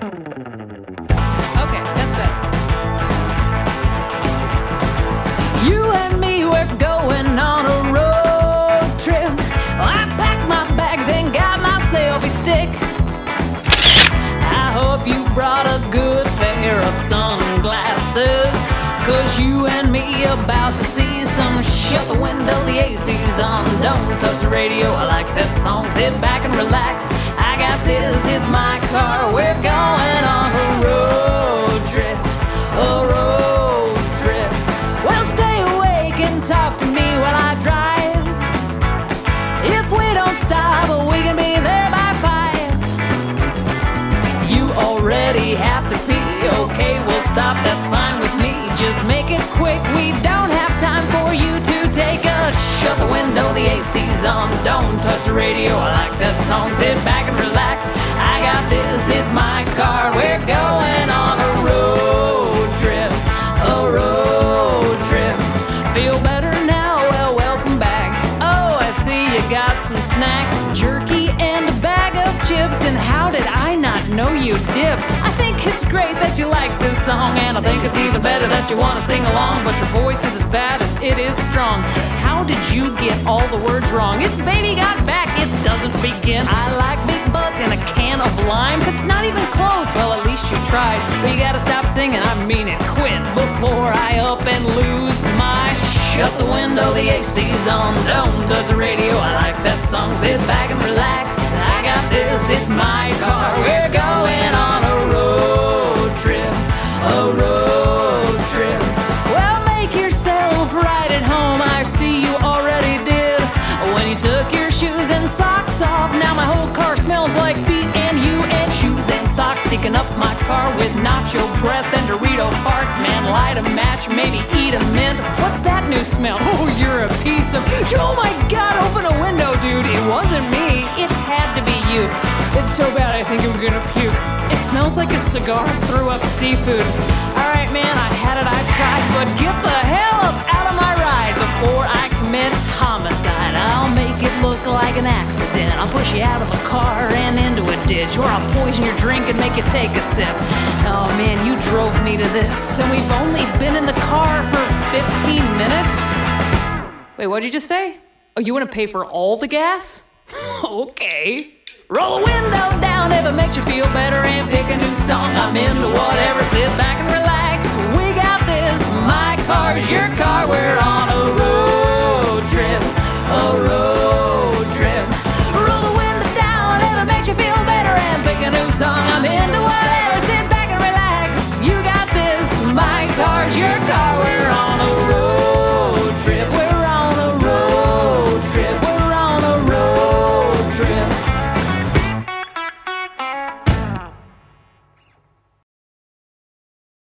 Okay, that's better. You and me, we're going on a road trip. I packed my bags and got my selfie stick. I hope you brought a good pair of sunglasses. Cause you and me about to see some shut the window, the AC's on. Don't touch the radio, I like that song. Sit back and relax. I got this, it's my car. We're going on a road trip. A road trip. Well, stay awake and talk to me while I drive. If we don't stop, we can be there by five. You already have to pee. Okay, we'll stop. That's fine with me. Just make it quick. We the. The AC's on. Don't touch the radio. I like that song. Sit back and relax. I got this. It's my car. We're going on a road trip. A road trip. Feel better now? Well, welcome back. Oh, I see you got some snacks, jerky, and a bag of chips. And how did I not know you dipped? I think it's great that you like this song, and I think it's even better that you want to sing along. But your voice is as bad as it is strong. How did you get all the words wrong? It's baby got back, it doesn't begin. I like big butts and a can of limes. It's not even close. Well, at least you tried. But you gotta stop singing, I mean it. Quit before I up and lose my Shut the window, the AC's on. Don't touch the radio. I like that song. Sit back and relax. Socks off, now my whole car smells like feet and you and shoes and socks sticking up my car with nacho breath and Dorito farts. Man, light a match, maybe eat a mint. What's that new smell? Oh, you're a piece of. Oh my god, open a window, dude. It wasn't me, it had to be you. It's so bad, I think I'm gonna puke. It smells like a cigar threw up seafood. Alright, man, I had it, I tried, but get the hell up out of my ride before I'll push you out of a car and into a ditch, or I'll poison your drink and make you take a sip. Oh man, you drove me to this, and we've only been in the car for 15 minutes? Wait, what'd you just say? Oh, you wanna pay for all the gas? okay. Roll the window down if it makes you feel better and pick a new song. I'm into